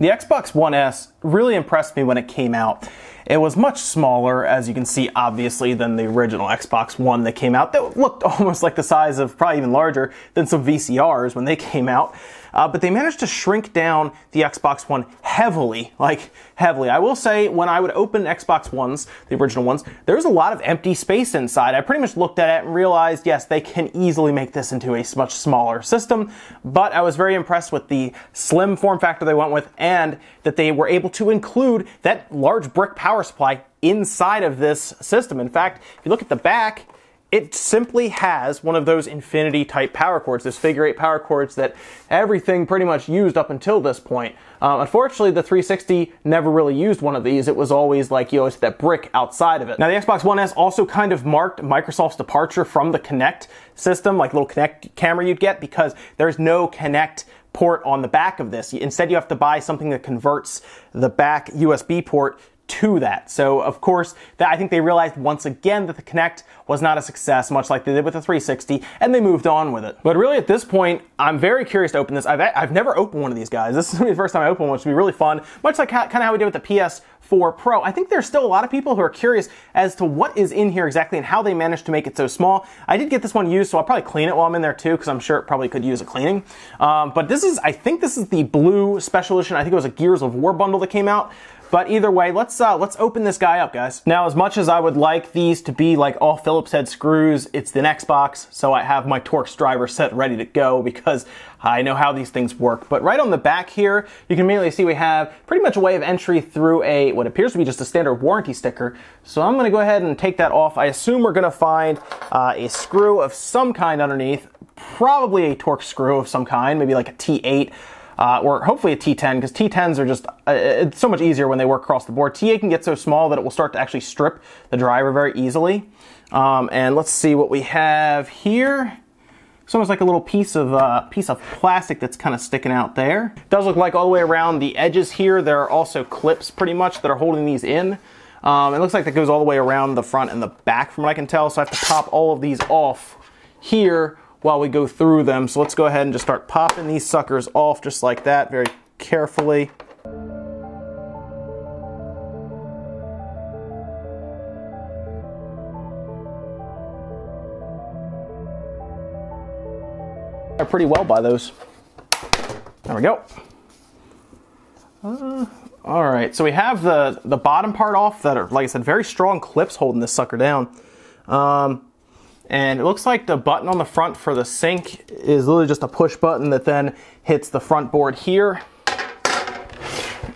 The Xbox One S really impressed me when it came out. It was much smaller, as you can see, obviously, than the original Xbox One that came out. That looked almost like the size of, probably even larger than some VCRs when they came out. Uh, but they managed to shrink down the Xbox One heavily, like heavily. I will say, when I would open Xbox Ones, the original ones, there was a lot of empty space inside. I pretty much looked at it and realized, yes, they can easily make this into a much smaller system. But I was very impressed with the slim form factor they went with and that they were able to include that large brick power supply inside of this system. In fact, if you look at the back, it simply has one of those infinity type power cords, this figure eight power cords that everything pretty much used up until this point. Um, unfortunately, the 360 never really used one of these. It was always like, you know, that brick outside of it. Now, the Xbox One S also kind of marked Microsoft's departure from the Kinect system, like little Kinect camera you'd get, because there's no Kinect port on the back of this. Instead, you have to buy something that converts the back USB port to that. So of course, that I think they realized once again that the Kinect was not a success, much like they did with the 360, and they moved on with it. But really at this point, I'm very curious to open this. I've, I've never opened one of these guys. This is the first time I open one, which would be really fun, much like kind of how we did with the PS4 Pro. I think there's still a lot of people who are curious as to what is in here exactly and how they managed to make it so small. I did get this one used, so I'll probably clean it while I'm in there too, because I'm sure it probably could use a cleaning. Um, but this is, I think this is the blue special edition. I think it was a Gears of War bundle that came out. But either way, let's uh, let's open this guy up, guys. Now, as much as I would like these to be like all Phillips head screws, it's an Xbox, so I have my Torx driver set ready to go because I know how these things work. But right on the back here, you can immediately see we have pretty much a way of entry through a what appears to be just a standard warranty sticker. So I'm going to go ahead and take that off. I assume we're going to find uh, a screw of some kind underneath, probably a Torx screw of some kind, maybe like a T8 uh, or hopefully a T10 because T10s are just uh, it's so much easier when they work across the board. T8 can get so small that it will start to actually strip the driver very easily. Um, and let's see what we have here. It's almost like a little piece of uh, piece of plastic that's kind of sticking out there. It does look like all the way around the edges here there are also clips pretty much that are holding these in. Um, it looks like that goes all the way around the front and the back from what I can tell. So I have to pop all of these off here while we go through them. So let's go ahead and just start popping these suckers off just like that very carefully. I pretty well by those. There we go. Uh, all right, so we have the, the bottom part off that are, like I said, very strong clips holding this sucker down. Um, and it looks like the button on the front for the sync is literally just a push button that then hits the front board here.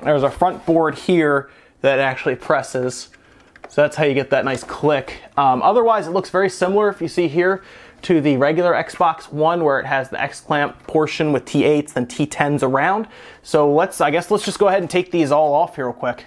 There's a front board here that actually presses. So that's how you get that nice click. Um, otherwise, it looks very similar, if you see here, to the regular Xbox One where it has the X-clamp portion with T8s and T10s around. So let's, I guess let's just go ahead and take these all off here real quick.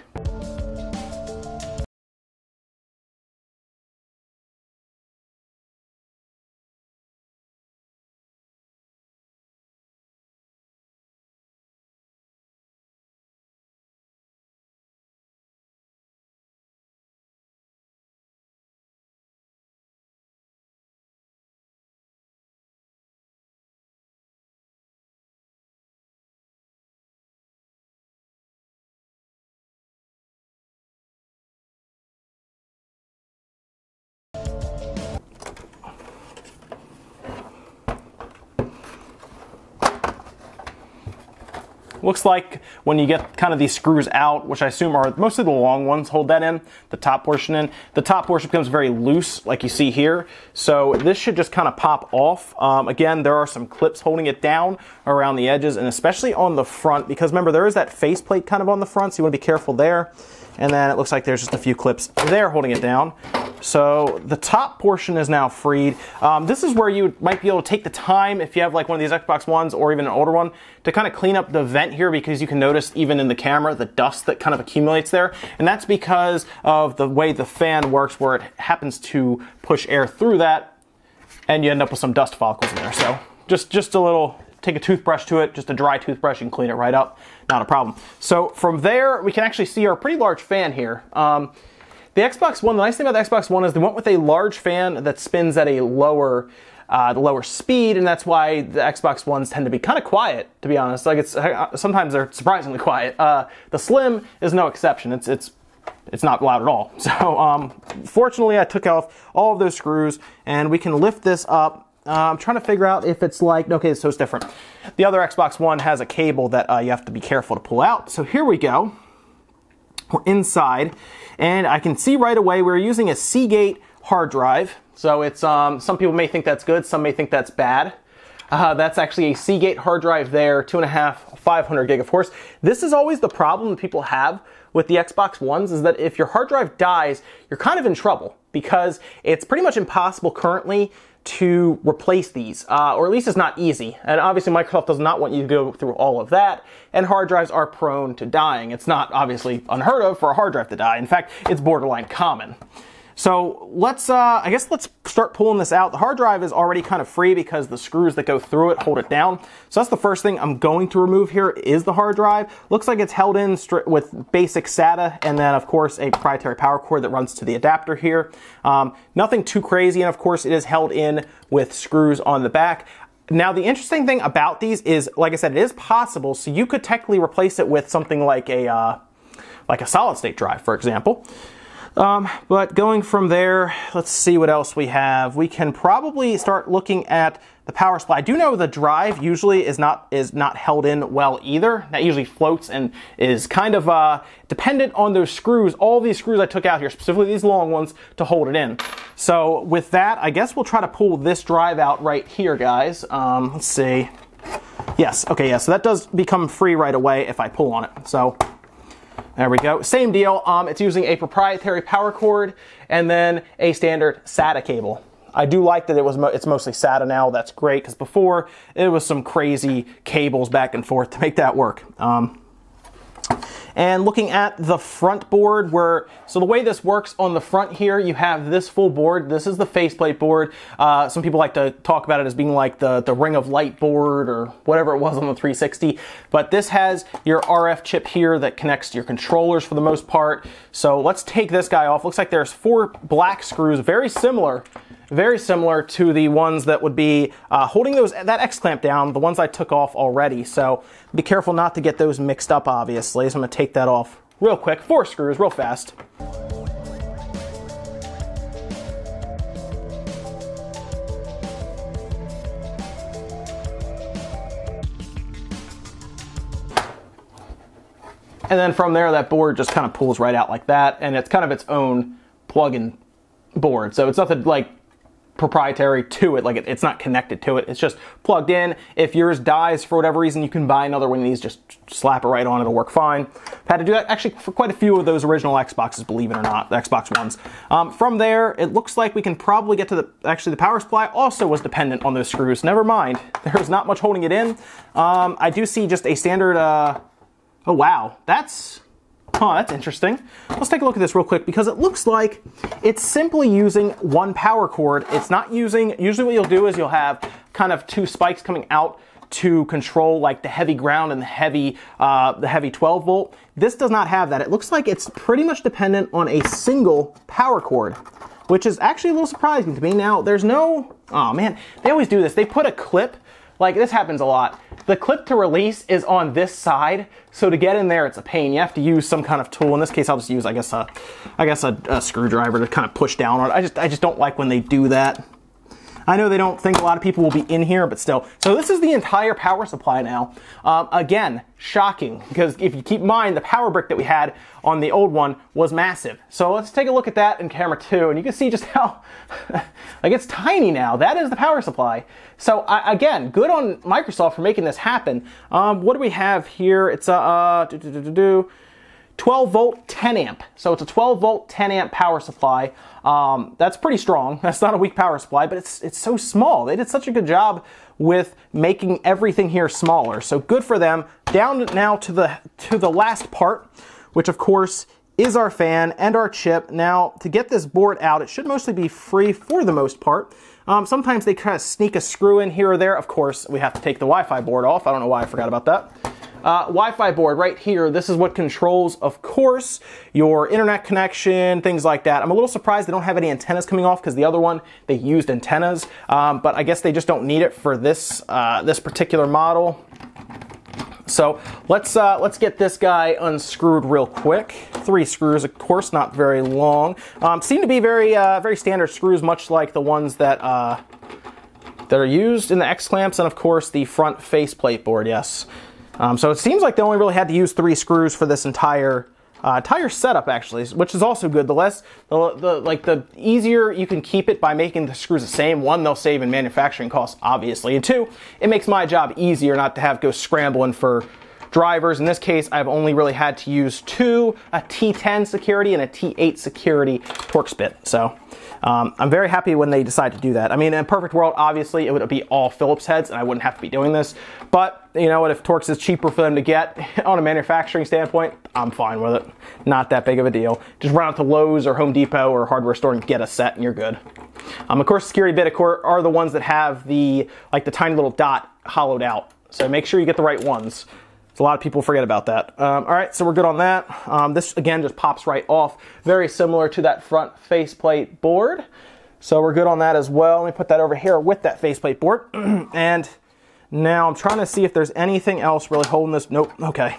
Looks like when you get kind of these screws out, which I assume are mostly the long ones, hold that in, the top portion in, the top portion becomes very loose like you see here. So this should just kind of pop off. Um, again, there are some clips holding it down around the edges and especially on the front because remember there is that faceplate kind of on the front so you want to be careful there. And then it looks like there's just a few clips there holding it down. So the top portion is now freed. Um, this is where you might be able to take the time if you have like one of these Xbox Ones or even an older one to kind of clean up the vent here because you can notice even in the camera the dust that kind of accumulates there. And that's because of the way the fan works where it happens to push air through that and you end up with some dust follicles in there. So just, just a little take a toothbrush to it, just a dry toothbrush and clean it right up. Not a problem. So from there, we can actually see our pretty large fan here. Um, the Xbox One, the nice thing about the Xbox One is they went with a large fan that spins at a lower uh, the lower speed, and that's why the Xbox Ones tend to be kind of quiet, to be honest. Like it's uh, sometimes they're surprisingly quiet. Uh, the Slim is no exception. It's it's it's not loud at all. So um, fortunately, I took off all of those screws, and we can lift this up. Uh, I'm trying to figure out if it's like okay, so it's different. The other Xbox One has a cable that uh, you have to be careful to pull out. So here we go. We're inside, and I can see right away we're using a Seagate hard drive. So it's um, some people may think that's good, some may think that's bad. Uh, that's actually a Seagate hard drive there, two and a half, 500 gig. Of course, this is always the problem that people have with the Xbox Ones is that if your hard drive dies, you're kind of in trouble because it's pretty much impossible currently to replace these, uh, or at least it's not easy. And obviously, Microsoft does not want you to go through all of that. And hard drives are prone to dying. It's not obviously unheard of for a hard drive to die. In fact, it's borderline common. So let's, uh, I guess let's start pulling this out. The hard drive is already kind of free because the screws that go through it hold it down. So that's the first thing I'm going to remove here is the hard drive. Looks like it's held in with basic SATA and then of course a proprietary power cord that runs to the adapter here. Um, nothing too crazy and of course it is held in with screws on the back. Now, the interesting thing about these is, like I said, it is possible. So you could technically replace it with something like a, uh, like a solid state drive, for example. Um, but going from there, let's see what else we have. We can probably start looking at the power supply. I do know the drive usually is not is not held in well either. That usually floats and is kind of uh, dependent on those screws. All these screws I took out here, specifically these long ones, to hold it in. So with that, I guess we'll try to pull this drive out right here, guys. Um, let's see. Yes, okay, yeah, so that does become free right away if I pull on it. So there we go. Same deal. Um, it's using a proprietary power cord and then a standard SATA cable. I do like that it was mo it's mostly SATA now. That's great because before it was some crazy cables back and forth to make that work. Um, and looking at the front board where, so the way this works on the front here, you have this full board. This is the faceplate board. Uh, some people like to talk about it as being like the, the ring of light board or whatever it was on the 360. But this has your RF chip here that connects to your controllers for the most part. So let's take this guy off. Looks like there's four black screws, very similar very similar to the ones that would be uh, holding those that X clamp down, the ones I took off already. So be careful not to get those mixed up, obviously. So I'm gonna take that off real quick. Four screws, real fast. And then from there, that board just kind of pulls right out like that, and it's kind of its own plug-in board. So it's nothing like proprietary to it. Like it, it's not connected to it. It's just plugged in. If yours dies for whatever reason, you can buy another one of these. Just slap it right on. It'll work fine. I've had to do that actually for quite a few of those original Xboxes, believe it or not, the Xbox Ones. Um, from there, it looks like we can probably get to the, actually the power supply also was dependent on those screws. Never mind. There's not much holding it in. Um, I do see just a standard, uh, oh wow, that's, Oh, that's interesting. Let's take a look at this real quick because it looks like it's simply using one power cord. It's not using, usually what you'll do is you'll have kind of two spikes coming out to control like the heavy ground and the heavy, uh, the heavy 12 volt. This does not have that. It looks like it's pretty much dependent on a single power cord, which is actually a little surprising to me. Now, there's no, oh man, they always do this. They put a clip like this happens a lot. The clip to release is on this side, so to get in there, it's a pain. You have to use some kind of tool. In this case, I'll just use, I guess, a, I guess a, a screwdriver to kind of push down on it. I just, I just don't like when they do that. I know they don't think a lot of people will be in here, but still. So this is the entire power supply now. Um, again, shocking, because if you keep in mind, the power brick that we had on the old one was massive. So let's take a look at that in camera two, and you can see just how, like it's tiny now. That is the power supply. So again, good on Microsoft for making this happen. Um, what do we have here? It's a, uh, do, do, do, 12 volt 10 amp. So it's a 12 volt 10 amp power supply. Um, that's pretty strong. That's not a weak power supply, but it's it's so small. They did such a good job with making everything here smaller. So good for them. Down now to the to the last part, which of course is our fan and our chip. Now to get this board out, it should mostly be free for the most part. Um, sometimes they kind of sneak a screw in here or there. Of course, we have to take the Wi-Fi board off. I don't know why I forgot about that. Uh, Wi-Fi board right here. This is what controls, of course, your internet connection, things like that. I'm a little surprised they don't have any antennas coming off because the other one they used antennas, um, but I guess they just don't need it for this uh, this particular model. So let's uh, let's get this guy unscrewed real quick. Three screws, of course, not very long. Um, seem to be very uh, very standard screws, much like the ones that uh, that are used in the X clamps, and of course the front faceplate board. Yes. Um, so it seems like they only really had to use three screws for this entire uh, tire setup actually, which is also good. The less, the, the, like the easier you can keep it by making the screws the same. One, they'll save in manufacturing costs, obviously, and two, it makes my job easier not to have to go scrambling for drivers. In this case, I've only really had to use two, a T10 security and a T8 security Torx bit. So um, I'm very happy when they decide to do that. I mean, in a perfect world, obviously, it would be all Phillips heads and I wouldn't have to be doing this. But you know what, if Torx is cheaper for them to get on a manufacturing standpoint, I'm fine with it. Not that big of a deal. Just run out to Lowe's or Home Depot or hardware store and get a set and you're good. Um, of course, security bit of course, are the ones that have the, like the tiny little dot hollowed out. So make sure you get the right ones. So a lot of people forget about that. Um, all right, so we're good on that. Um, this again just pops right off, very similar to that front faceplate board. So we're good on that as well. Let me put that over here with that faceplate board. and now I'm trying to see if there's anything else really holding this. Nope, okay.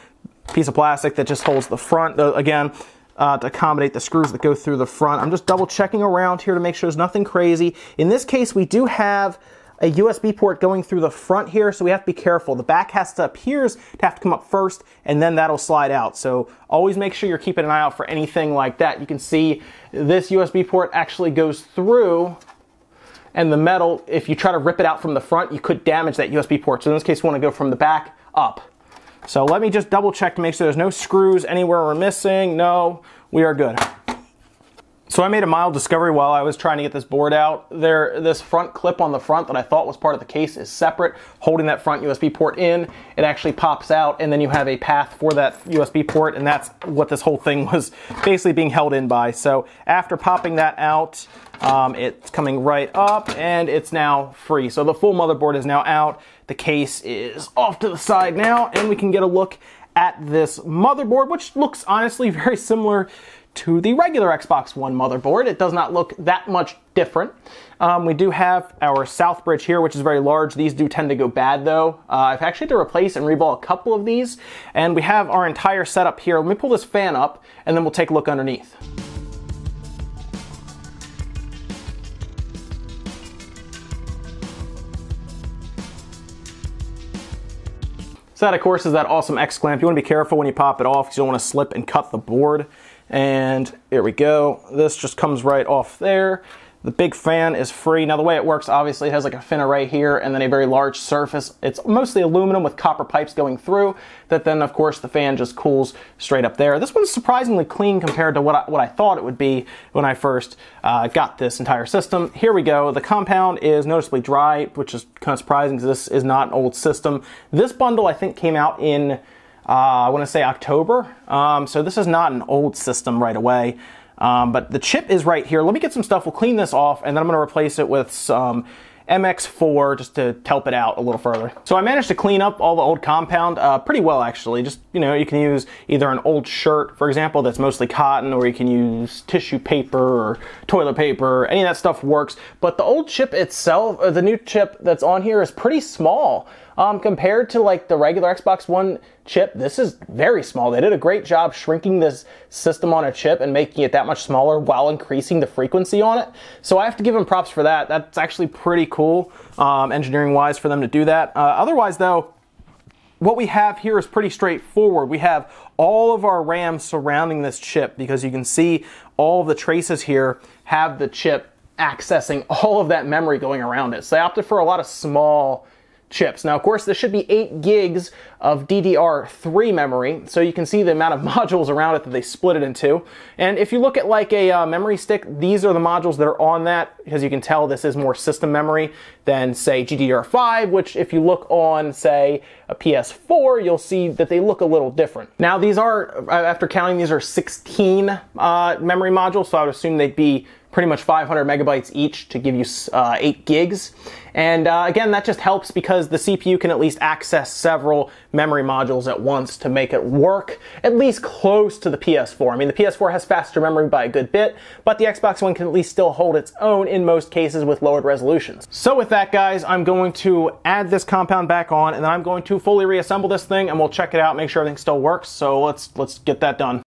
Piece of plastic that just holds the front. Uh, again, uh, to accommodate the screws that go through the front. I'm just double checking around here to make sure there's nothing crazy. In this case, we do have a USB port going through the front here, so we have to be careful. The back has to appears to have to come up first, and then that'll slide out. So always make sure you're keeping an eye out for anything like that. You can see this USB port actually goes through and the metal, if you try to rip it out from the front, you could damage that USB port. So in this case, we want to go from the back up. So let me just double check to make sure there's no screws anywhere we're missing. No, we are good. So I made a mild discovery while I was trying to get this board out. There, this front clip on the front that I thought was part of the case is separate, holding that front USB port in. It actually pops out, and then you have a path for that USB port, and that's what this whole thing was basically being held in by. So after popping that out, um, it's coming right up, and it's now free. So the full motherboard is now out. The case is off to the side now, and we can get a look at this motherboard, which looks honestly very similar to the regular Xbox One motherboard. It does not look that much different. Um, we do have our south bridge here, which is very large. These do tend to go bad though. Uh, I've actually had to replace and reball a couple of these. And we have our entire setup here. Let me pull this fan up and then we'll take a look underneath. So that, of course, is that awesome X-clamp. You want to be careful when you pop it off because you don't want to slip and cut the board. And here we go. This just comes right off there. The big fan is free. Now the way it works, obviously it has like a fin array here and then a very large surface. It's mostly aluminum with copper pipes going through that then of course the fan just cools straight up there. This one's surprisingly clean compared to what I, what I thought it would be when I first uh, got this entire system. Here we go. The compound is noticeably dry, which is kind of surprising because this is not an old system. This bundle I think came out in I want to say October. Um, so this is not an old system right away. Um, but the chip is right here. Let me get some stuff. We'll clean this off and then I'm going to replace it with some MX4 just to help it out a little further. So I managed to clean up all the old compound uh, pretty well actually. Just, you know, you can use either an old shirt, for example, that's mostly cotton, or you can use tissue paper or toilet paper. Any of that stuff works. But the old chip itself, uh, the new chip that's on here is pretty small. Um, compared to like the regular Xbox One chip, this is very small. They did a great job shrinking this system on a chip and making it that much smaller while increasing the frequency on it. So I have to give them props for that. That's actually pretty cool, um, engineering wise, for them to do that. Uh, otherwise, though, what we have here is pretty straightforward. We have all of our RAM surrounding this chip because you can see all the traces here have the chip accessing all of that memory going around it. So they opted for a lot of small chips. Now, of course, this should be 8 gigs of DDR3 memory, so you can see the amount of modules around it that they split it into. And if you look at like a uh, memory stick, these are the modules that are on that, because you can tell this is more system memory than, say, GDDR5, which if you look on, say, a PS4, you'll see that they look a little different. Now, these are, uh, after counting, these are 16 uh, memory modules, so I would assume they'd be pretty much 500 megabytes each to give you uh, 8 gigs. And uh, again, that just helps because the CPU can at least access several memory modules at once to make it work at least close to the PS4. I mean, the PS4 has faster memory by a good bit, but the Xbox One can at least still hold its own in most cases with lowered resolutions. So with that, guys, I'm going to add this compound back on, and then I'm going to fully reassemble this thing, and we'll check it out, make sure everything still works. So let's let's get that done.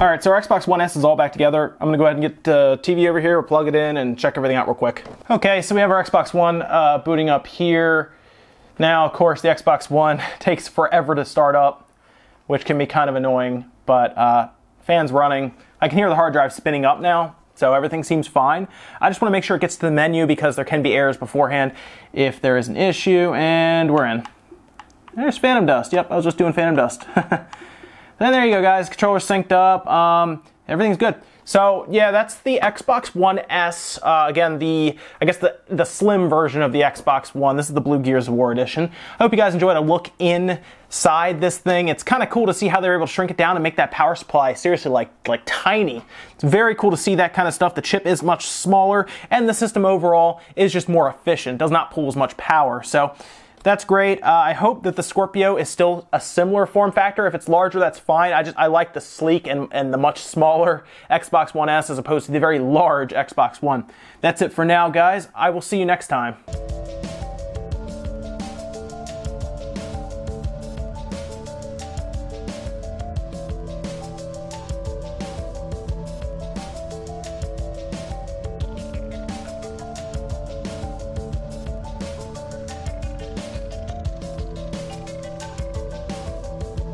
All right, so our Xbox One S is all back together. I'm gonna go ahead and get the TV over here, plug it in, and check everything out real quick. Okay, so we have our Xbox One uh, booting up here. Now, of course, the Xbox One takes forever to start up, which can be kind of annoying, but uh, fans running. I can hear the hard drive spinning up now, so everything seems fine. I just wanna make sure it gets to the menu because there can be errors beforehand if there is an issue, and we're in. There's Phantom Dust. Yep, I was just doing Phantom Dust. then there you go, guys. Controller synced up. Um, everything's good. So yeah, that's the Xbox One S. Uh, again, the I guess the the slim version of the Xbox One. This is the Blue Gears of War edition. I hope you guys enjoyed a look inside this thing. It's kind of cool to see how they're able to shrink it down and make that power supply seriously like like tiny. It's very cool to see that kind of stuff. The chip is much smaller, and the system overall is just more efficient. Does not pull as much power. So. That's great. Uh, I hope that the Scorpio is still a similar form factor. If it's larger, that's fine. I just I like the sleek and, and the much smaller Xbox One S as opposed to the very large Xbox One. That's it for now, guys. I will see you next time.